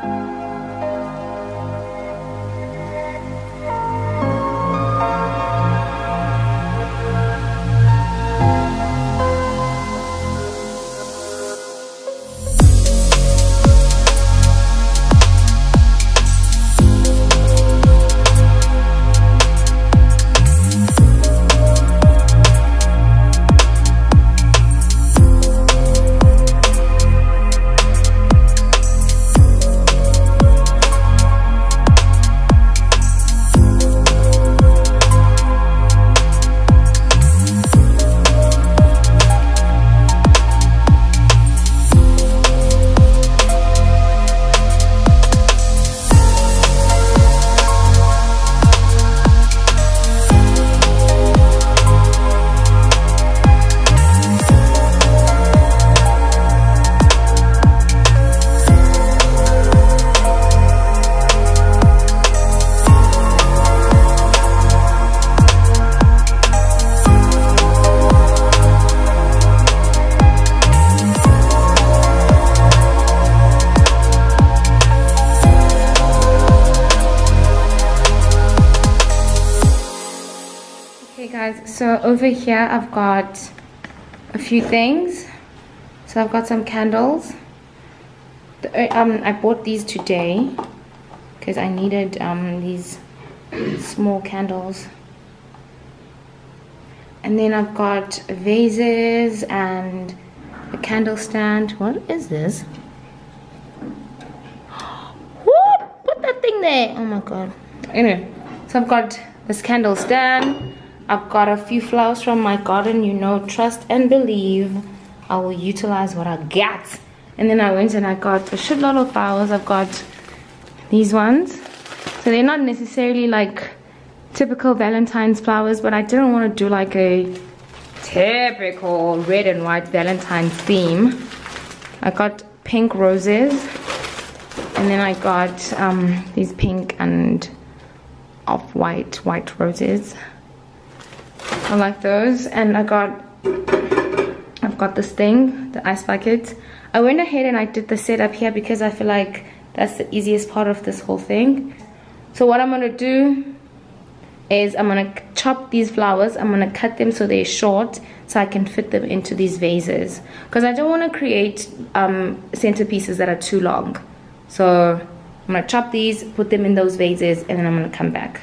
guys so over here I've got a few things. So I've got some candles. Uh, um, I bought these today because I needed um, these small candles. And then I've got vases and a candle stand. What is this? Put that thing there. Oh my god. Anyway so I've got this candle stand I've got a few flowers from my garden, you know, trust and believe. I will utilize what I got. And then I went and I got a shitload of flowers. I've got these ones. So they're not necessarily like typical Valentine's flowers, but I didn't want to do like a typical red and white Valentine's theme. I got pink roses. And then I got um, these pink and off-white white roses. I like those and I got I've got this thing the ice bucket I went ahead and I did the setup here because I feel like that's the easiest part of this whole thing. So what I'm gonna do is I'm gonna chop these flowers I'm gonna cut them so they're short so I can fit them into these vases. Because I don't want to create um, centerpieces that are too long. So I'm gonna chop these put them in those vases and then I'm gonna come back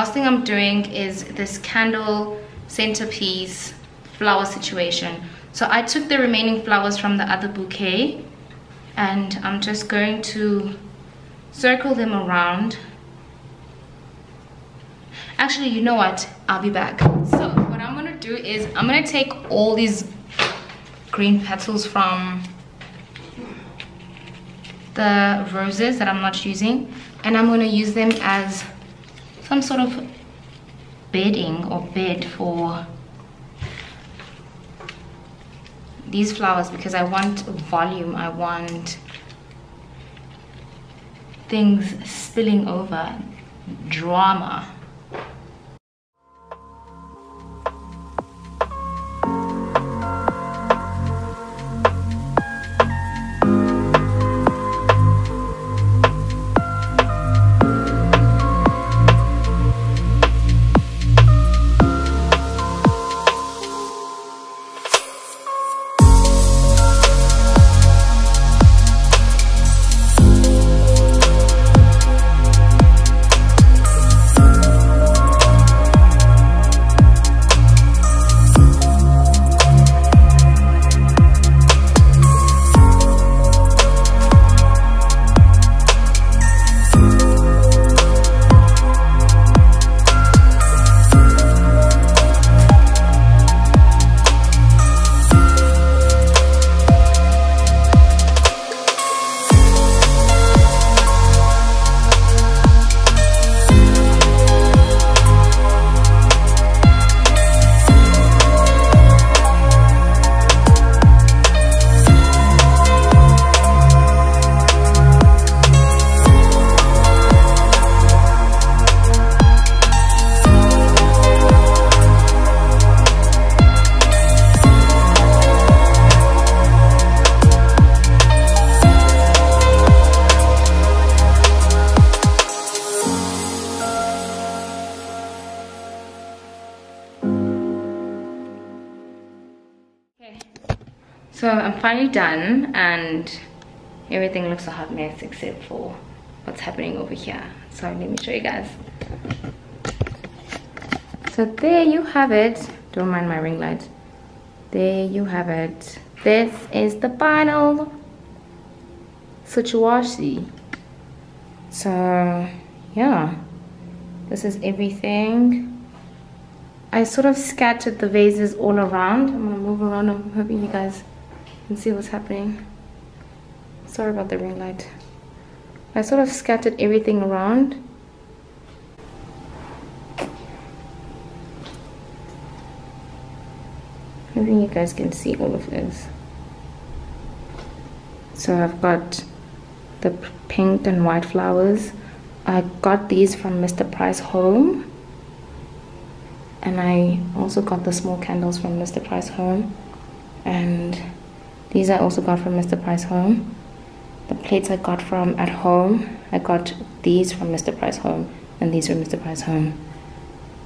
last thing I'm doing is this candle centerpiece flower situation. So I took the remaining flowers from the other bouquet and I'm just going to circle them around. Actually, you know what? I'll be back. So what I'm gonna do is I'm gonna take all these green petals from the roses that I'm not using and I'm to use them as some sort of bedding or bed for these flowers because I want volume. I want things spilling over. Drama So I'm finally done and everything looks a hot mess except for what's happening over here. So let me show you guys. So there you have it. Don't mind my ring light. There you have it. This is the final situation. So yeah, this is everything. I sort of scattered the vases all around. I'm gonna move around. I'm hoping you guys and see what's happening. Sorry about the ring light. I sort of scattered everything around. I think you guys can see all of this. So I've got the pink and white flowers. I got these from Mr. Price Home. And I also got the small candles from Mr. Price Home. And these I also got from Mr. Price Home. The plates I got from at home. I got these from Mr. Price Home and these from Mr. Price Home.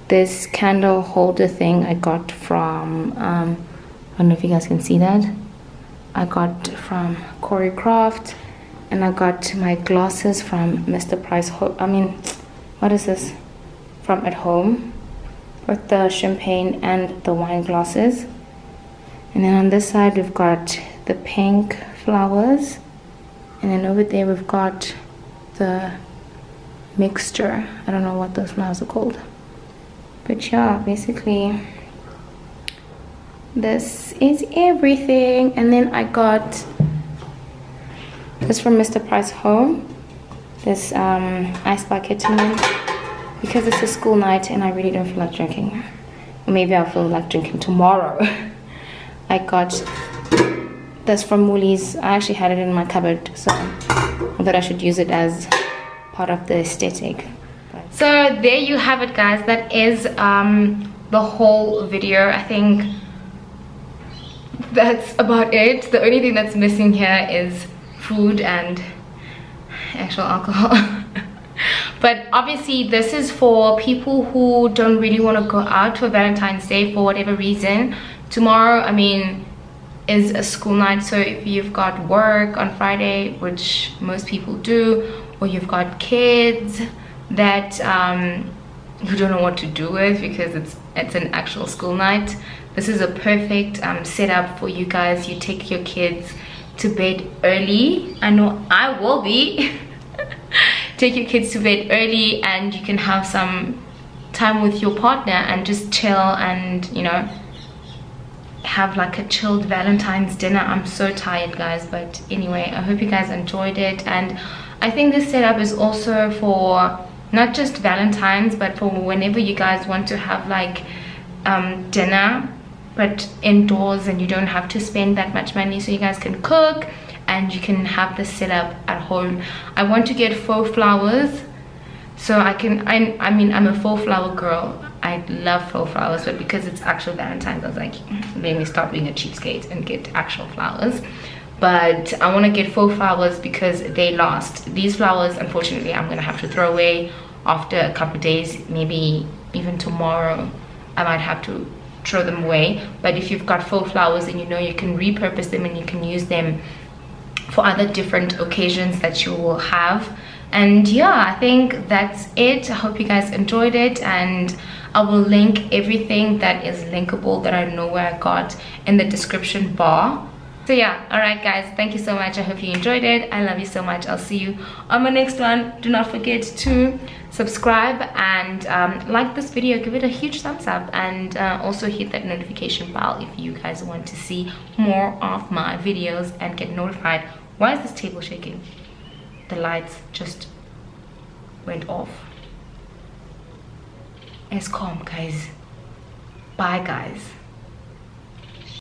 This candle holder thing I got from, um, I don't know if you guys can see that. I got from Cori Craft and I got my glasses from Mr. Price Home. I mean, what is this? From at home with the champagne and the wine glasses. And then on this side we've got the pink flowers and then over there we've got the mixture. I don't know what those flowers are called. But yeah basically this is everything. And then i got this from mr price home. This um ice bucket tonight because it's a school night and i really don't feel like drinking. Maybe i'll feel like drinking tomorrow. I got that's from Woolies. I actually had it in my cupboard, so I thought I should use it as part of the aesthetic. So there you have it, guys. That is um, the whole video. I think that's about it. The only thing that's missing here is food and actual alcohol. but obviously this is for people who don't really want to go out for Valentine's Day for whatever reason. Tomorrow, I mean, is a school night. So if you've got work on friday which most people do or you've got kids that um, you don't know what to do with because it's it's an actual school night this is a perfect um, setup for you guys. You take your kids to bed early. I know i will be. Take your kids to bed early and you can have some time with your partner and just chill and you know have like a chilled valentine's dinner. I'm so tired guys but anyway i hope you guys enjoyed it. And i think this setup is also for not just valentine's but for whenever you guys want to have like um, dinner but indoors and you don't have to spend that much money so you guys can cook and you can have this setup at home. I want to get faux flowers so i can i, I mean i'm a faux flower girl I love faux flowers, but because it's actual Valentine's, I was like, mm, let me stop being a cheapskate and get actual flowers. But I want to get faux flowers because they last. These flowers, unfortunately, I'm going to have to throw away after a couple days, maybe even tomorrow. I might have to throw them away. But if you've got faux flowers and you know you can repurpose them and you can use them for other different occasions that you will have and yeah i think that's it i hope you guys enjoyed it and i will link everything that is linkable that i know where i got in the description bar. So yeah all right guys thank you so much. I hope you enjoyed it. I love you so much. I'll see you on my next one. Do not forget to subscribe and um, like this video. Give it a huge thumbs up and uh, also hit that notification bell if you guys want to see more of my videos and get notified why is this table shaking? The lights just went off it's calm guys. Bye guys